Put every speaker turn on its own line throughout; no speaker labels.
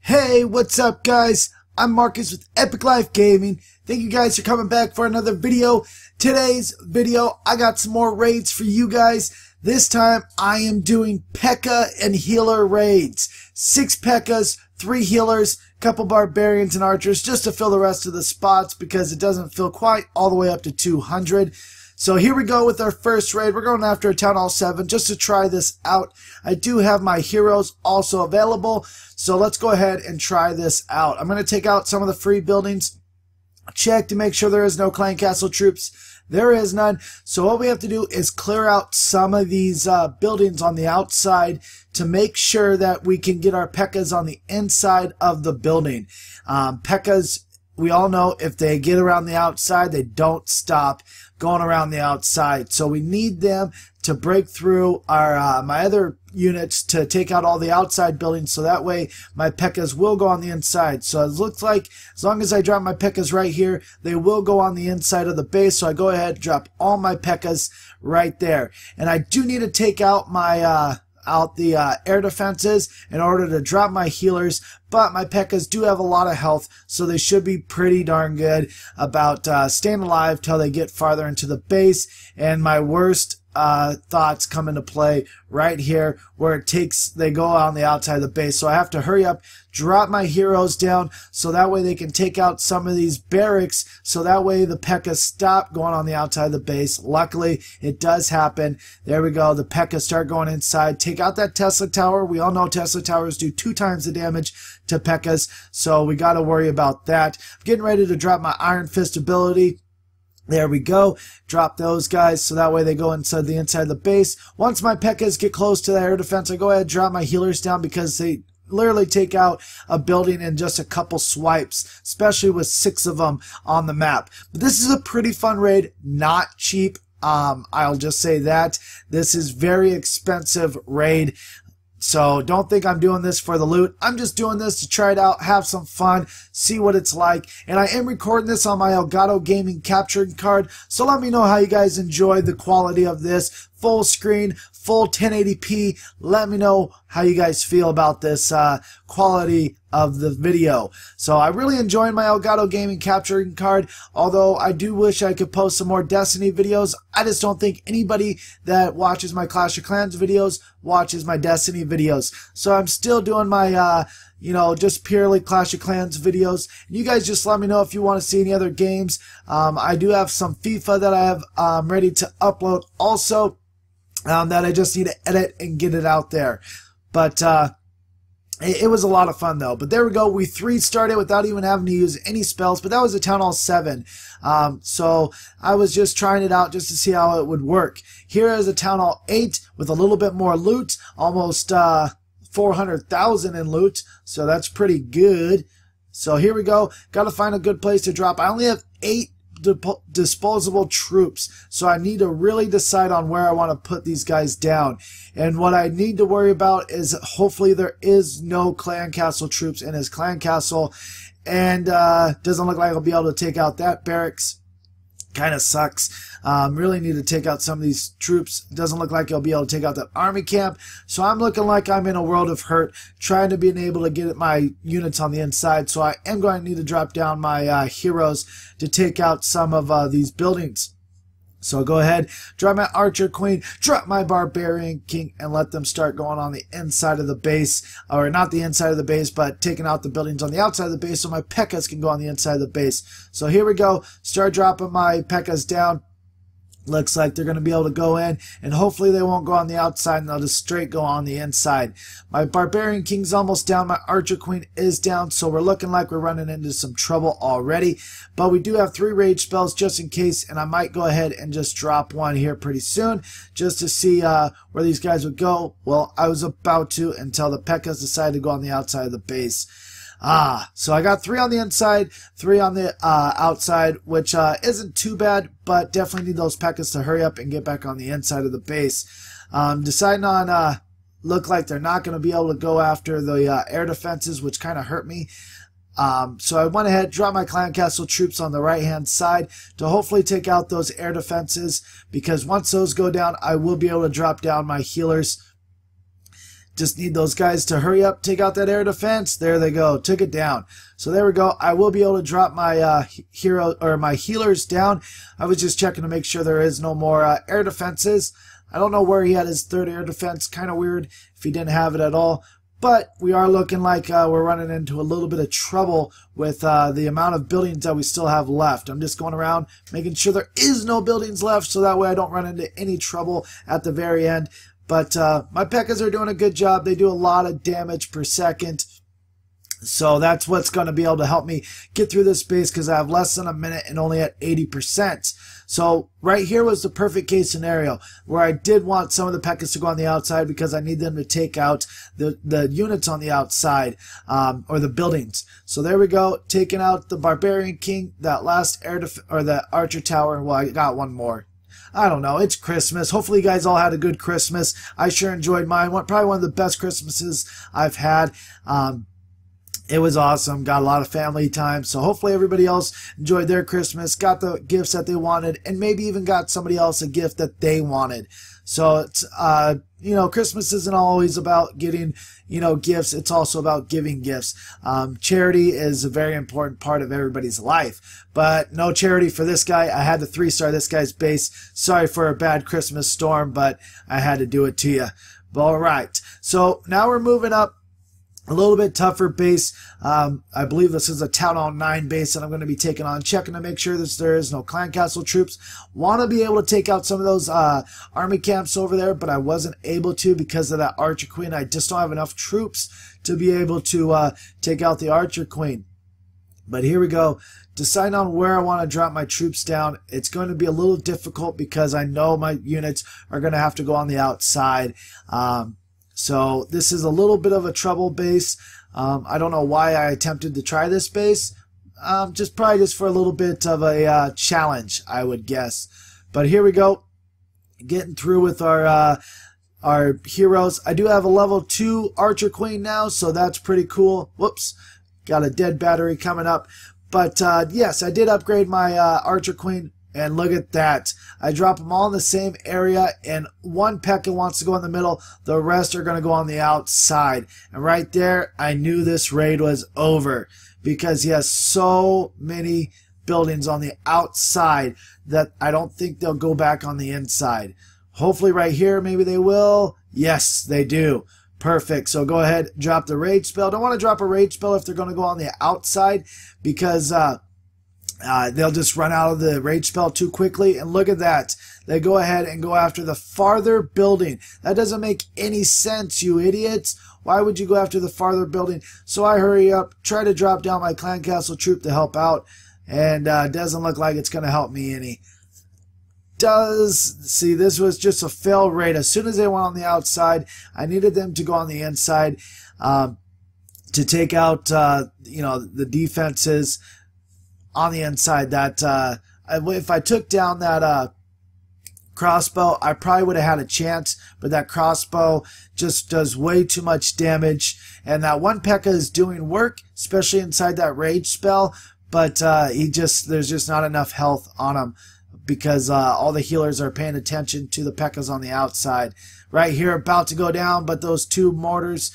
Hey, what's up guys? I'm Marcus with Epic Life Gaming. Thank you guys for coming back for another video. Today's video, I got some more raids for you guys. This time, I am doing P.E.K.K.A. and Healer raids. Six P.E.K.K.A.s, three Healers, couple Barbarians and Archers, just to fill the rest of the spots because it doesn't fill quite all the way up to 200. So here we go with our first raid. We're going after a Town Hall 7 just to try this out. I do have my heroes also available. So let's go ahead and try this out. I'm going to take out some of the free buildings. Check to make sure there is no clan castle troops. There is none. So what we have to do is clear out some of these uh, buildings on the outside to make sure that we can get our P.E.K.K.A.s on the inside of the building. Um, P.E.K.K.A.s, we all know if they get around the outside, they don't stop going around the outside. So we need them to break through our uh, my other units to take out all the outside buildings so that way my P.E.K.K.A.s will go on the inside. So it looks like as long as I drop my P.E.K.K.A.s right here, they will go on the inside of the base. So I go ahead and drop all my P.E.K.K.A.s right there. And I do need to take out my uh, out the uh, air defenses in order to drop my healers, but my P.E.K.K.A.s do have a lot of health, so they should be pretty darn good about uh, staying alive till they get farther into the base. And my worst uh, thoughts come into play right here where it takes they go on the outside of the base. So I have to hurry up drop my heroes down so that way they can take out some of these barracks. So that way the P.E.K.K.A. stop going on the outside of the base. Luckily it does happen. There we go. The P.E.K.K.A. start going inside. Take out that Tesla tower. We all know Tesla towers do two times the damage to P.E.K.K.A.s so we got to worry about that. I'm getting ready to drop my Iron Fist ability there we go. Drop those guys so that way they go inside the inside of the base. Once my P.E.K.K.A.s get close to the air defense, I go ahead and drop my healers down because they literally take out a building in just a couple swipes, especially with six of them on the map. But this is a pretty fun raid, not cheap. Um, I'll just say that. This is very expensive raid. So don't think I'm doing this for the loot. I'm just doing this to try it out, have some fun, see what it's like. And I am recording this on my Elgato Gaming capturing card. So let me know how you guys enjoy the quality of this. Full screen, full 1080p. Let me know how you guys feel about this uh, quality of the video. So I really enjoyed my Elgato Gaming capturing card, although I do wish I could post some more Destiny videos. I just don't think anybody that watches my Clash of Clans videos watches my Destiny videos. So I'm still doing my, uh, you know, just purely Clash of Clans videos. You guys just let me know if you want to see any other games. Um, I do have some FIFA that I have um, ready to upload also um, that I just need to edit and get it out there. But, uh, it, it was a lot of fun though. But there we go. We three started without even having to use any spells. But that was a Town Hall 7. Um, so I was just trying it out just to see how it would work. Here is a Town Hall 8 with a little bit more loot. Almost uh, 400,000 in loot. So that's pretty good. So here we go. Got to find a good place to drop. I only have 8 disposable troops. So I need to really decide on where I want to put these guys down. And what I need to worry about is hopefully there is no clan castle troops in his clan castle. And uh, doesn't look like I'll be able to take out that barracks kind of sucks. Um, really need to take out some of these troops. Doesn't look like you'll be able to take out that army camp. So I'm looking like I'm in a world of hurt, trying to be able to get my units on the inside. So I am going to need to drop down my uh, heroes to take out some of uh, these buildings. So go ahead, drop my Archer Queen, drop my Barbarian King, and let them start going on the inside of the base. Or not the inside of the base, but taking out the buildings on the outside of the base so my P.E.K.K.A.s can go on the inside of the base. So here we go. Start dropping my P.E.K.K.A.s down. Looks like they're going to be able to go in, and hopefully they won't go on the outside, and they'll just straight go on the inside. My Barbarian King's almost down. My Archer Queen is down, so we're looking like we're running into some trouble already. But we do have three rage spells just in case, and I might go ahead and just drop one here pretty soon, just to see uh, where these guys would go. Well, I was about to until the P.E.K.K.A.s decided to go on the outside of the base. Ah, so I got three on the inside, three on the uh, outside, which uh, isn't too bad, but definitely need those P.E.K.K.A.s to hurry up and get back on the inside of the base. Um, deciding on, uh, look like they're not going to be able to go after the uh, air defenses, which kind of hurt me. Um, so I went ahead, dropped my clan castle troops on the right hand side to hopefully take out those air defenses because once those go down, I will be able to drop down my healers. Just need those guys to hurry up, take out that air defense. There they go, took it down. So there we go. I will be able to drop my uh, hero or my healers down. I was just checking to make sure there is no more uh, air defenses. I don't know where he had his third air defense. Kind of weird if he didn't have it at all. But we are looking like uh, we're running into a little bit of trouble with uh, the amount of buildings that we still have left. I'm just going around making sure there is no buildings left so that way I don't run into any trouble at the very end. But uh, my Pekkas are doing a good job. They do a lot of damage per second. So that's what's going to be able to help me get through this space because I have less than a minute and only at 80%. So right here was the perfect case scenario where I did want some of the Pekkas to go on the outside because I need them to take out the, the units on the outside um, or the buildings. So there we go, taking out the Barbarian King, that last air or the Archer Tower. Well, I got one more. I don't know. It's Christmas. Hopefully, you guys all had a good Christmas. I sure enjoyed mine. Probably one of the best Christmases I've had. Um, it was awesome. Got a lot of family time. So hopefully everybody else enjoyed their Christmas, got the gifts that they wanted, and maybe even got somebody else a gift that they wanted. So it's, uh, you know, Christmas isn't always about getting, you know, gifts. It's also about giving gifts. Um, charity is a very important part of everybody's life. But no charity for this guy. I had to three star this guy's base. Sorry for a bad Christmas storm, but I had to do it to you. All right. So now we're moving up a little bit tougher base. Um, I believe this is a Town Hall 9 base that I'm going to be taking on, checking to make sure that there is no Clan Castle troops. Want to be able to take out some of those uh, army camps over there, but I wasn't able to because of that Archer Queen. I just don't have enough troops to be able to uh, take out the Archer Queen. But here we go. Decide on where I want to drop my troops down. It's going to be a little difficult because I know my units are going to have to go on the outside. Um, so this is a little bit of a trouble base. Um, I don't know why I attempted to try this base. Um, just probably just for a little bit of a uh, challenge, I would guess. But here we go. Getting through with our uh, our heroes. I do have a level 2 Archer Queen now, so that's pretty cool. Whoops. Got a dead battery coming up. But uh, yes, I did upgrade my uh, Archer Queen and look at that. I drop them all in the same area, and one Pekka wants to go in the middle. The rest are going to go on the outside. And right there, I knew this raid was over because he has so many buildings on the outside that I don't think they'll go back on the inside. Hopefully right here, maybe they will. Yes, they do. Perfect. So go ahead, drop the rage spell. Don't want to drop a rage spell if they're going to go on the outside because uh, uh, they'll just run out of the rage spell too quickly. And look at that. They go ahead and go after the farther building. That doesn't make any sense, you idiots. Why would you go after the farther building? So I hurry up, try to drop down my clan castle troop to help out. And uh, doesn't look like it's going to help me any. Does see this was just a fail rate. As soon as they went on the outside, I needed them to go on the inside um, to take out uh, you know the defenses on the inside that uh, if I took down that uh, crossbow, I probably would have had a chance, but that crossbow just does way too much damage. And that one Pekka is doing work, especially inside that rage spell, but uh, he just there's just not enough health on him because uh, all the healers are paying attention to the Pekkas on the outside. Right here, about to go down, but those two mortars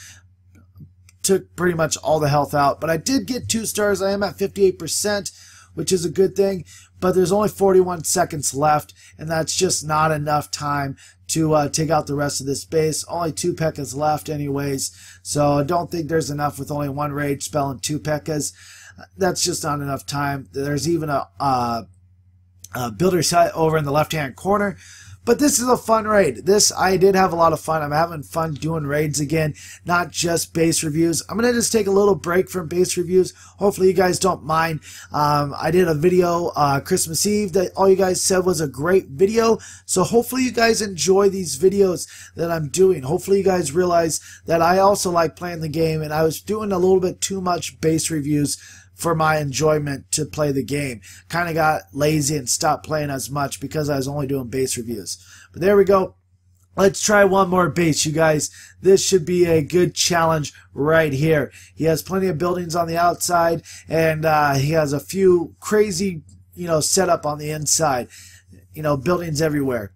took pretty much all the health out. But I did get two stars. I am at 58% which is a good thing. But there's only 41 seconds left, and that's just not enough time to uh, take out the rest of this base. Only two Pekkas left, anyways. So I don't think there's enough with only one Rage spell and two Pekkas. That's just not enough time. There's even a, uh, a builder site over in the left-hand corner but this is a fun raid. This, I did have a lot of fun. I'm having fun doing raids again, not just base reviews. I'm going to just take a little break from base reviews. Hopefully you guys don't mind. Um, I did a video uh, Christmas Eve that all you guys said was a great video. So hopefully you guys enjoy these videos that I'm doing. Hopefully you guys realize that I also like playing the game and I was doing a little bit too much base reviews for my enjoyment to play the game. Kind of got lazy and stopped playing as much because I was only doing base reviews. But there we go. Let's try one more base, you guys. This should be a good challenge right here. He has plenty of buildings on the outside, and uh, he has a few crazy, you know, setup on the inside. You know, buildings everywhere.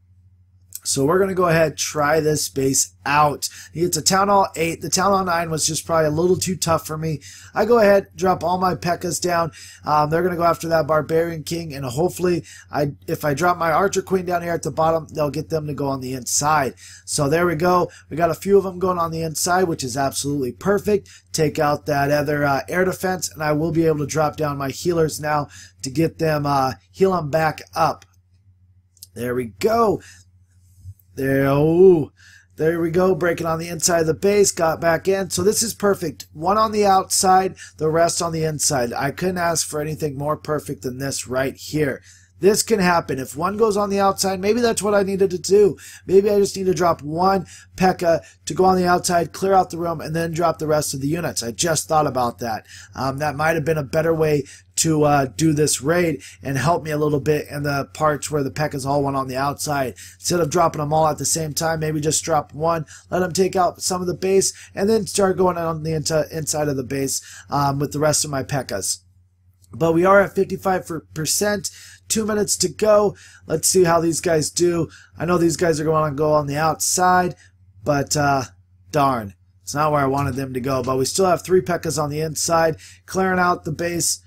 So we're going to go ahead try this base out. It's a Town Hall 8. The Town Hall 9 was just probably a little too tough for me. I go ahead, drop all my Pekkas down. Um, they're going to go after that Barbarian King, and hopefully, I if I drop my Archer Queen down here at the bottom, they'll get them to go on the inside. So there we go. We got a few of them going on the inside, which is absolutely perfect. Take out that other uh, air defense, and I will be able to drop down my healers now to get them, uh, heal them back up. There we go. There, oh, there we go, breaking on the inside of the base, got back in. So this is perfect. One on the outside, the rest on the inside. I couldn't ask for anything more perfect than this right here. This can happen. If one goes on the outside, maybe that's what I needed to do. Maybe I just need to drop one P.E.K.K.A. to go on the outside, clear out the room, and then drop the rest of the units. I just thought about that. Um, that might have been a better way to uh, do this raid and help me a little bit in the parts where the P.E.K.K.A.s all went on the outside. Instead of dropping them all at the same time, maybe just drop one, let them take out some of the base, and then start going on the inside of the base um, with the rest of my P.E.K.K.A.s. But we are at 55%. Two minutes to go. Let's see how these guys do. I know these guys are going to go on the outside, but uh, darn. It's not where I wanted them to go. But we still have three P.E.K.K.A.s on the inside. Clearing out the base.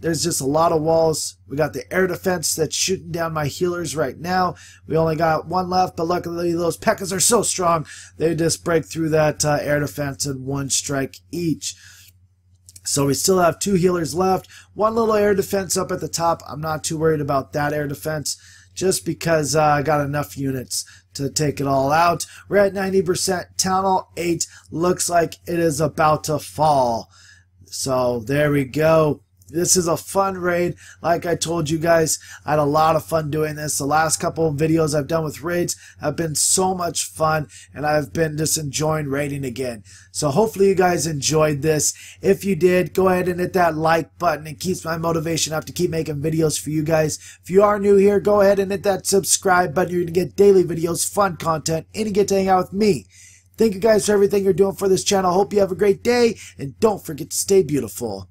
There's just a lot of walls. We got the air defense that's shooting down my healers right now. We only got one left, but luckily those P.E.K.K.A.s are so strong. They just break through that uh, air defense in one strike each. So we still have two healers left. One little air defense up at the top. I'm not too worried about that air defense just because uh, I got enough units to take it all out. We're at 90%. Town Hall 8 looks like it is about to fall. So there we go. This is a fun raid. Like I told you guys, I had a lot of fun doing this. The last couple of videos I've done with raids have been so much fun, and I've been just enjoying raiding again. So hopefully you guys enjoyed this. If you did, go ahead and hit that like button. It keeps my motivation up to keep making videos for you guys. If you are new here, go ahead and hit that subscribe button. You're going to get daily videos, fun content, and you get to hang out with me. Thank you guys for everything you're doing for this channel. Hope you have a great day, and don't forget to stay beautiful.